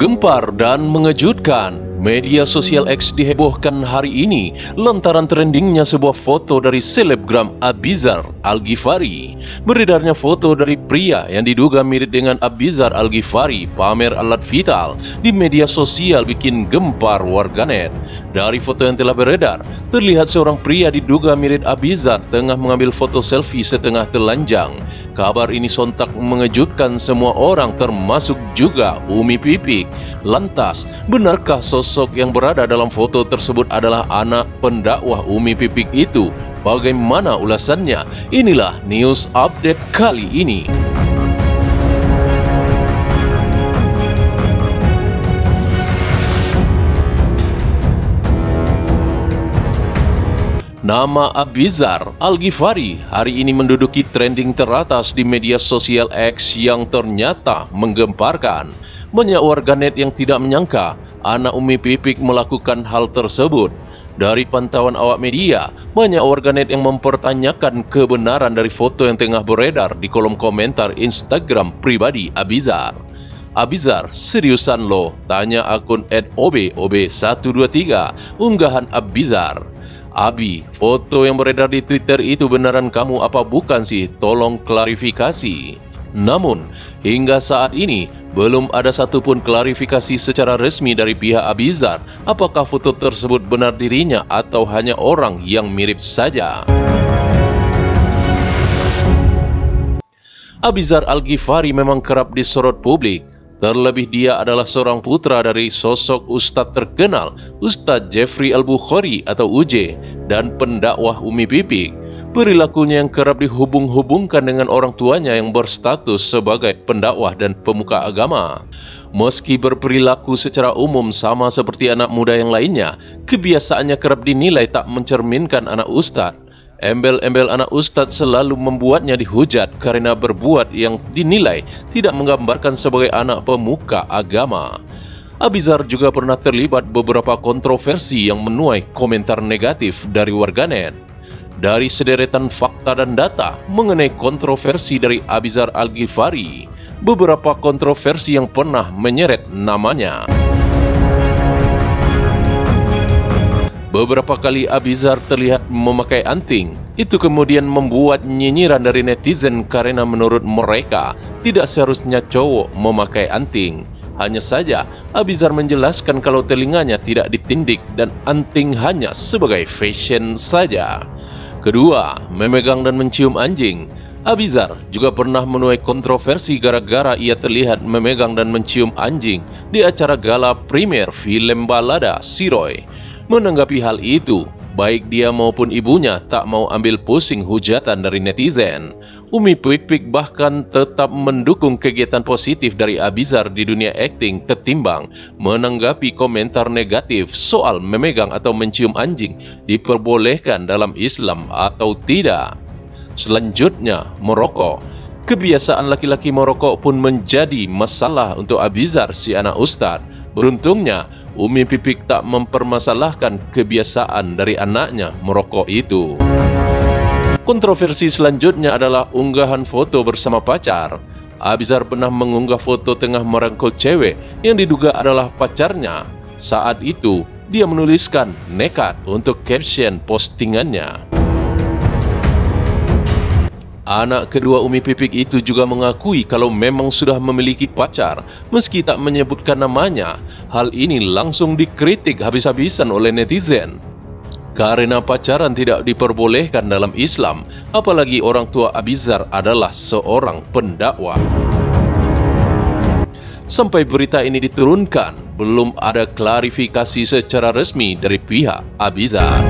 Gempar dan mengejutkan, media sosial X dihebohkan hari ini lantaran trendingnya sebuah foto dari selebgram Abizar Al-Ghifari. Beredarnya foto dari pria yang diduga mirip dengan Abizar Al-Ghifari pamer alat vital di media sosial bikin gempar warganet. Dari foto yang telah beredar, terlihat seorang pria diduga mirip Abizar tengah mengambil foto selfie setengah telanjang. Kabar ini sontak mengejutkan semua orang termasuk juga Umi Pipik. Lantas, benarkah sosok yang berada dalam foto tersebut adalah anak pendakwah Umi Pipik itu? Bagaimana ulasannya? Inilah news update kali ini. Nama Abizar Al-Ghifari hari ini menduduki trending teratas di media sosial X yang ternyata menggemparkan. Banyak warganet yang tidak menyangka anak Umi Pipik melakukan hal tersebut. Dari pantauan awak media, banyak warganet yang mempertanyakan kebenaran dari foto yang tengah beredar di kolom komentar Instagram pribadi Abizar. Abizar, seriusan lo? Tanya akun @ob123 unggahan Abizar. Abi, foto yang beredar di Twitter itu beneran kamu apa bukan sih? Tolong klarifikasi. Namun, hingga saat ini belum ada satupun klarifikasi secara resmi dari pihak Abizar apakah foto tersebut benar dirinya atau hanya orang yang mirip saja. Abizar Al-Ghifari memang kerap disorot publik Terlebih dia adalah seorang putra dari sosok ustadz terkenal Ustadz Jeffrey Al-Bukhari atau UJ dan pendakwah Umi Pipik. Perilakunya yang kerap dihubung-hubungkan dengan orang tuanya yang berstatus sebagai pendakwah dan pemuka agama. Meski berperilaku secara umum sama seperti anak muda yang lainnya, kebiasaannya kerap dinilai tak mencerminkan anak ustadz. Embel-embel anak ustadz selalu membuatnya dihujat karena berbuat yang dinilai tidak menggambarkan sebagai anak pemuka agama. Abizar juga pernah terlibat beberapa kontroversi yang menuai komentar negatif dari warganet. Dari sederetan fakta dan data mengenai kontroversi dari Abizar Al-Ghifari, beberapa kontroversi yang pernah menyeret namanya. Beberapa kali Abizar terlihat memakai anting. Itu kemudian membuat nyinyiran dari netizen karena menurut mereka tidak seharusnya cowok memakai anting. Hanya saja Abizar menjelaskan kalau telinganya tidak ditindik dan anting hanya sebagai fashion saja. Kedua, memegang dan mencium anjing. Abizar juga pernah menuai kontroversi gara-gara ia terlihat memegang dan mencium anjing di acara gala premier film balada Siroy. Menanggapi hal itu, baik dia maupun ibunya tak mau ambil pusing hujatan dari netizen. Umi Pipik bahkan tetap mendukung kegiatan positif dari Abizar di dunia akting ketimbang menanggapi komentar negatif soal memegang atau mencium anjing diperbolehkan dalam Islam atau tidak. Selanjutnya, merokok. Kebiasaan laki-laki merokok pun menjadi masalah untuk Abizar si anak ustadz. Beruntungnya, Umi Pipik tak mempermasalahkan kebiasaan dari anaknya merokok itu. Kontroversi selanjutnya adalah unggahan foto bersama pacar. Abizar pernah mengunggah foto tengah merangkul cewek yang diduga adalah pacarnya. Saat itu, dia menuliskan nekat untuk caption postingannya. Anak kedua Umi Pipik itu juga mengakui kalau memang sudah memiliki pacar meski tak menyebutkan namanya. Hal ini langsung dikritik habis-habisan oleh netizen. Karena pacaran tidak diperbolehkan dalam Islam, apalagi orang tua Abizar adalah seorang pendakwah. Sampai berita ini diturunkan, belum ada klarifikasi secara resmi dari pihak Abizar.